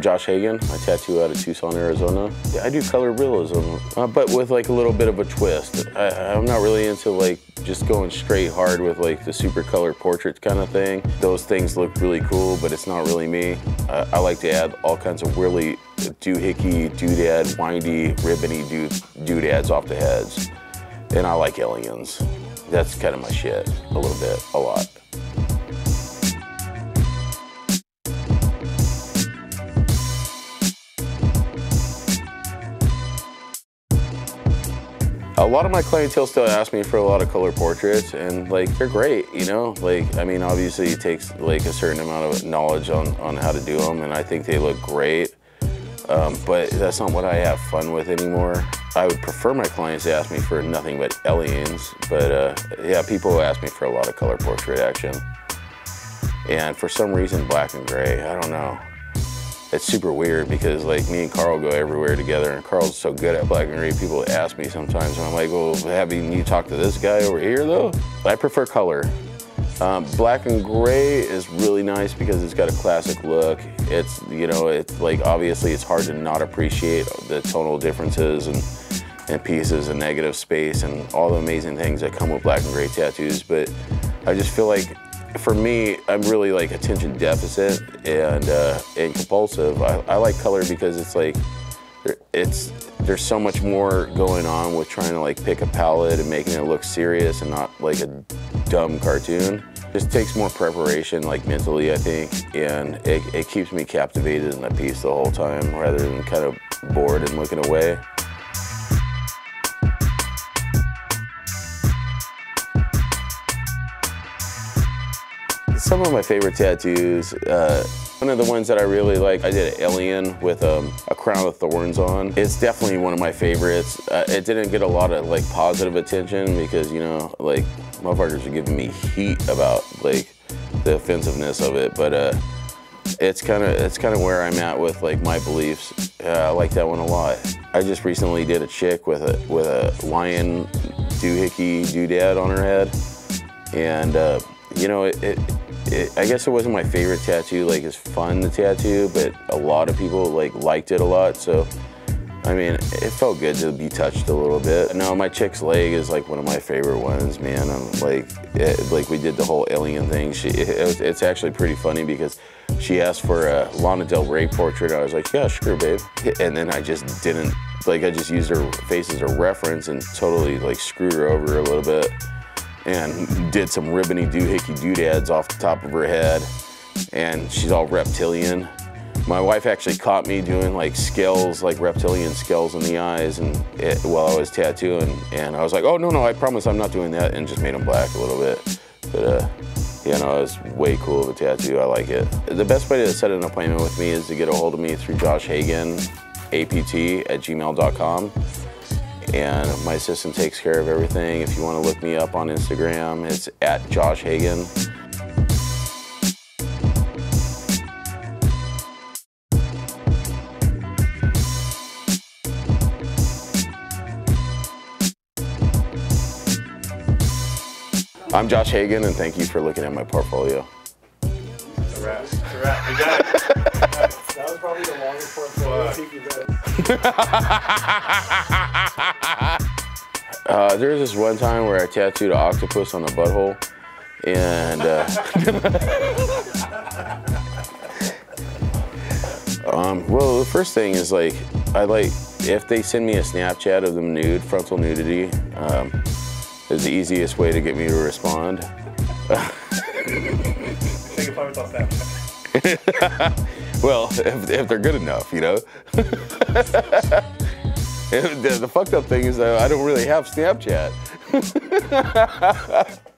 Josh Hagan. I tattoo out of Tucson, Arizona. I do color realism, uh, but with like a little bit of a twist. I, I'm not really into like just going straight hard with like the super color portrait kind of thing. Those things look really cool, but it's not really me. Uh, I like to add all kinds of really doohickey, doodad, windy, ribbony do doodads off the heads. And I like aliens. That's kind of my shit, a little bit, a lot. A lot of my clientele still ask me for a lot of color portraits and like they're great you know? Like i mean obviously it takes like a certain amount of knowledge on on how to do them and i think they look great. Um, but that's not what i have fun with anymore. I would prefer my clients to ask me for nothing but aliens but uh, yeah people ask me for a lot of color portrait action. And for some reason black and gray i don't know it's super weird because like me and Carl go everywhere together and Carl's so good at black and gray. People ask me sometimes and I'm like, well, having you talk to this guy over here though? I prefer color. Um, black and gray is really nice because it's got a classic look. It's, you know, it's like obviously it's hard to not appreciate the tonal differences and, and pieces and negative space and all the amazing things that come with black and gray tattoos. But I just feel like for me, I'm really like attention deficit and uh, and compulsive. I, I like color because it's like it's there's so much more going on with trying to like pick a palette and making it look serious and not like a dumb cartoon. Just takes more preparation like mentally I think and it, it keeps me captivated in the piece the whole time rather than kind of bored and looking away. Some of my favorite tattoos, uh, one of the ones that I really like, I did an alien with um, a crown of thorns on. It's definitely one of my favorites. Uh, it didn't get a lot of like positive attention because, you know, like motherfuckers are giving me heat about like the offensiveness of it, but uh, it's kind of it's kind of where I'm at with like my beliefs. Uh, I like that one a lot. I just recently did a chick with a with a lion doohickey doodad on her head, and uh, you know it, it it, I guess it wasn't my favorite tattoo, like it's fun to tattoo, but a lot of people like liked it a lot, so I mean, it felt good to be touched a little bit. No, my chick's leg is like one of my favorite ones, man. I'm like, it, like we did the whole alien thing. She, it, it's actually pretty funny because she asked for a Lana Del Rey portrait. I was like, yeah, sure, babe. And then I just didn't, like I just used her face as a reference and totally like screwed her over a little bit and did some ribbony doohickey doodads off the top of her head. And she's all reptilian. My wife actually caught me doing like scales, like reptilian scales in the eyes, and it, while I was tattooing, and I was like, "Oh no, no, I promise I'm not doing that," and just made them black a little bit. But uh, you know, it's way cool of a tattoo. I like it. The best way to set an appointment with me is to get a hold of me through Josh Hagan, apt at gmail.com and my assistant takes care of everything. If you want to look me up on Instagram, it's at Josh Hagan. I'm Josh Hagan, and thank you for looking at my portfolio. It's a wrap. It's a wrap. We got it. that was probably the longest portfolio you've uh, there was this one time where I tattooed an octopus on the butthole, and uh, um, well, the first thing is like I like if they send me a Snapchat of them nude, frontal nudity, um, is the easiest way to get me to respond. Well, if, if they're good enough, you know. the, the fucked up thing is that I don't really have Snapchat.